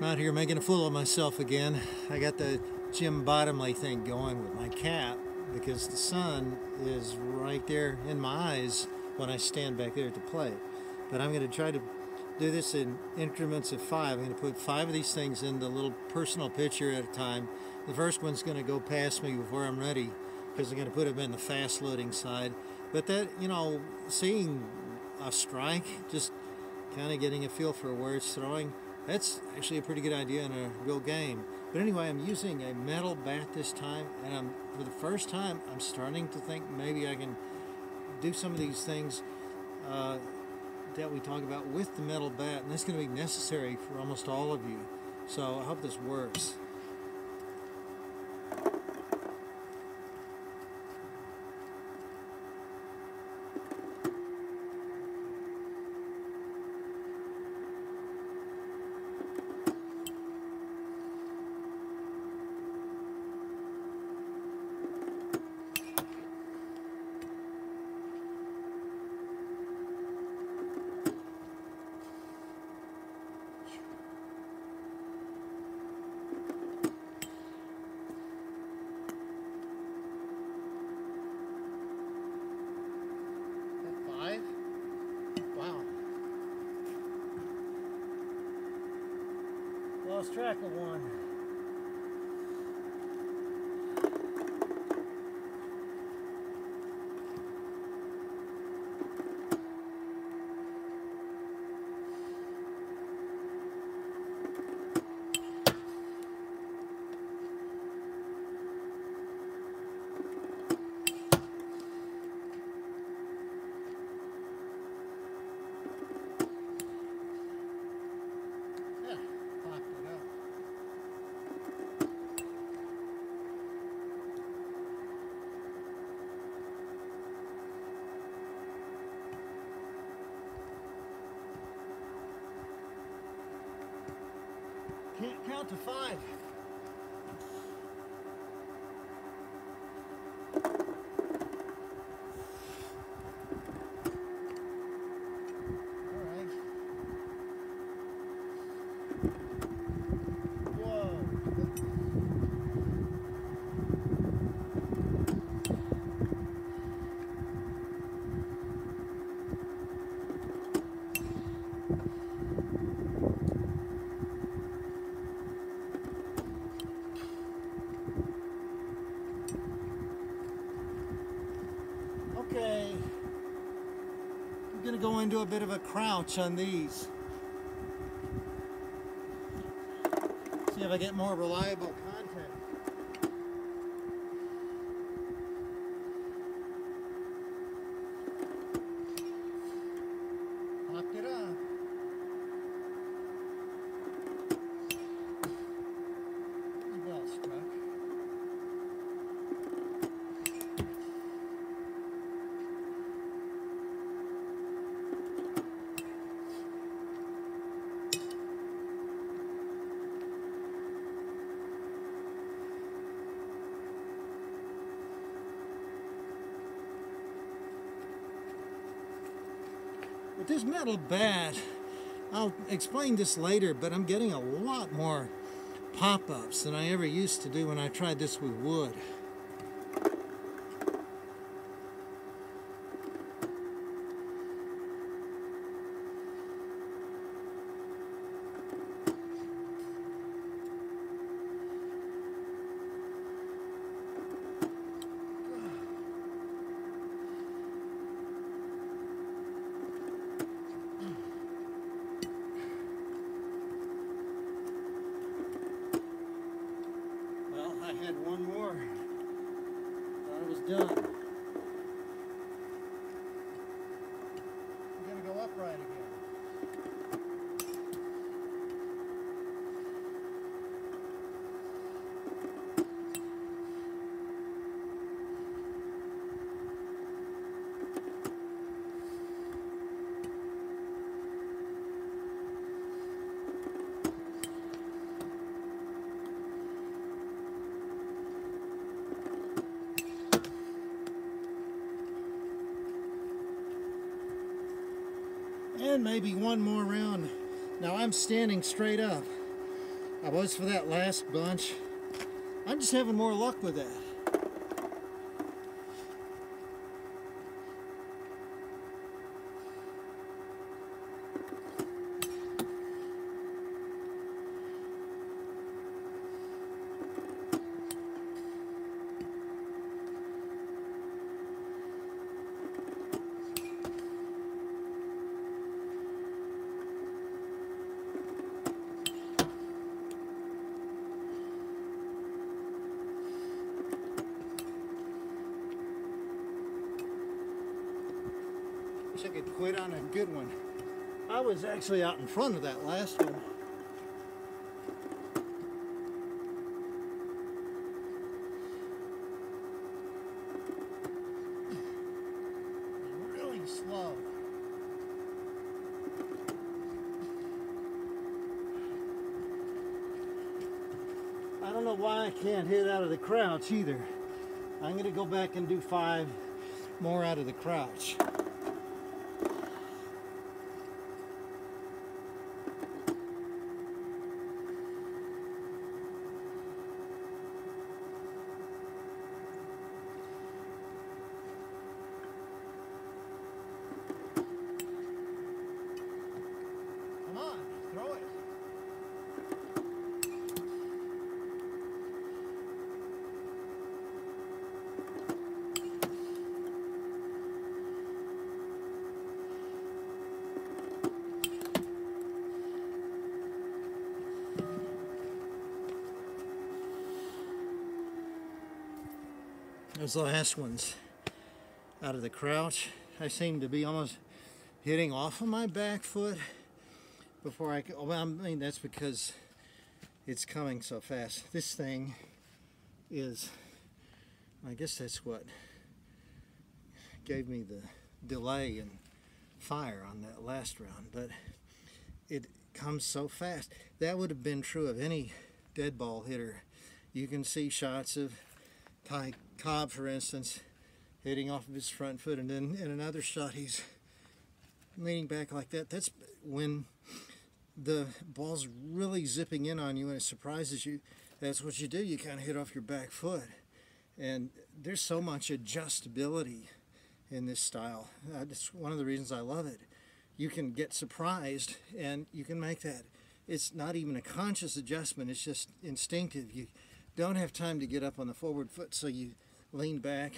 I'm out here making a fool of myself again. I got the Jim Bottomley thing going with my cap because the sun is right there in my eyes when I stand back there to play. But I'm going to try to do this in increments of five. I'm going to put five of these things in the little personal pitcher at a time. The first one's going to go past me before I'm ready because I'm going to put them in the fast loading side. But that, you know, seeing a strike, just kind of getting a feel for where it's throwing, that's actually a pretty good idea in a real game. But anyway, I'm using a metal bat this time, and I'm, for the first time, I'm starting to think maybe I can do some of these things uh, that we talk about with the metal bat, and that's going to be necessary for almost all of you. So I hope this works. Five? Wow. Lost track of one. Yeah, popped it up. Can't count to five. All right. Whoa. Okay. I'm going to go into a bit of a crouch on these. See if I get more reliable content. Popped it up. Well struck. This metal bat, I'll explain this later, but I'm getting a lot more pop-ups than I ever used to do when I tried this with wood. Done. And maybe one more round. Now I'm standing straight up. I was for that last bunch. I'm just having more luck with that. Wish I could quit on a good one. I was actually out in front of that last one. Really slow. I don't know why I can't hit out of the crouch either. I'm going to go back and do five more out of the crouch. Come on, throw it. Those last ones out of the crouch, I seem to be almost hitting off of my back foot before I can, well, I mean, that's because it's coming so fast. This thing is, I guess that's what gave me the delay and fire on that last round, but it comes so fast. That would have been true of any dead ball hitter. You can see shots of Ty Cobb, for instance, hitting off of his front foot, and then in another shot, he's leaning back like that. That's when the ball's really zipping in on you and it surprises you. That's what you do. You kind of hit off your back foot. And there's so much adjustability in this style. Uh, that's one of the reasons I love it. You can get surprised and you can make that. It's not even a conscious adjustment, it's just instinctive. You don't have time to get up on the forward foot, so you lean back.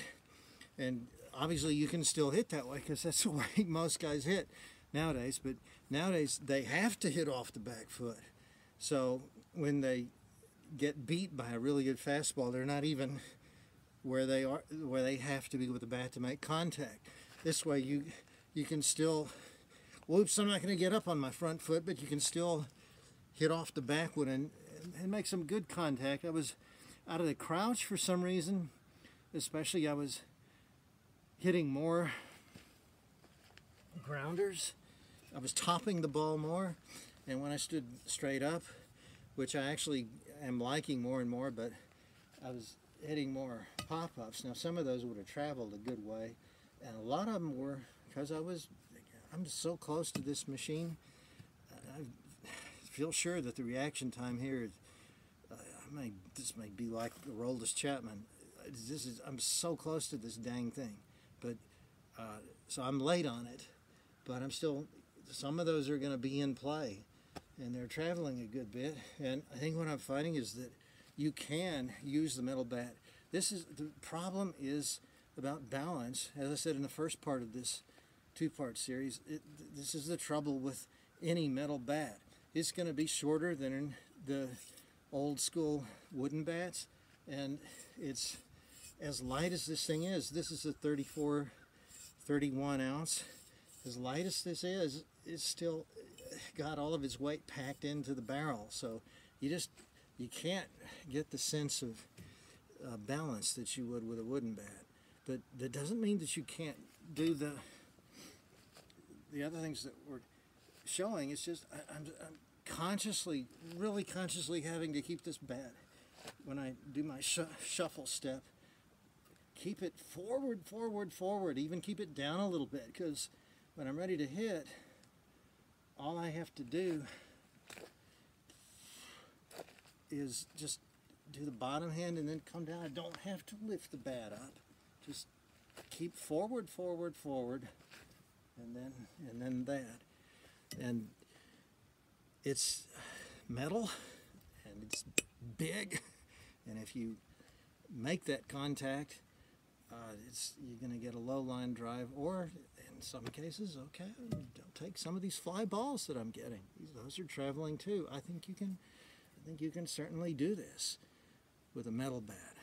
And obviously, you can still hit that way because that's the way most guys hit nowadays. But nowadays, they have to hit off the back foot. So when they get beat by a really good fastball, they're not even where they are where they have to be with the bat to make contact. This way you you can still whoops, I'm not going to get up on my front foot, but you can still hit off the back one and, and make some good contact. I was out of the crouch for some reason, especially I was hitting more grounders. I was topping the ball more, and when I stood straight up, which I actually am liking more and more, but I was hitting more pop-ups. Now some of those would have traveled a good way, and a lot of them were because I was I'm so close to this machine. I feel sure that the reaction time here is may this may be like the Aroldis Chapman. This is I'm so close to this dang thing, but uh, so I'm late on it, but I'm still. Some of those are going to be in play, and they're traveling a good bit. And I think what I'm finding is that you can use the metal bat. This is the problem is about balance. As I said in the first part of this two-part series, it, this is the trouble with any metal bat. It's going to be shorter than the old school wooden bats, and it's as light as this thing is. This is a 34, 31 ounce. As light as this is, it's still got all of its weight packed into the barrel. So you just you can't get the sense of uh, balance that you would with a wooden bat. But that doesn't mean that you can't do the the other things that we're showing. It's just I, I'm, I'm consciously, really consciously having to keep this bat when I do my sh shuffle step. Keep it forward, forward, forward. Even keep it down a little bit because when I'm ready to hit, all I have to do is just do the bottom hand and then come down. I don't have to lift the bat up. Just keep forward, forward, forward, and then and then that. And it's metal and it's big, and if you make that contact, uh, it's you're going to get a low line drive, or in some cases, okay, don't take some of these fly balls that I'm getting. Those are traveling too. I think you can, I think you can certainly do this with a metal bat.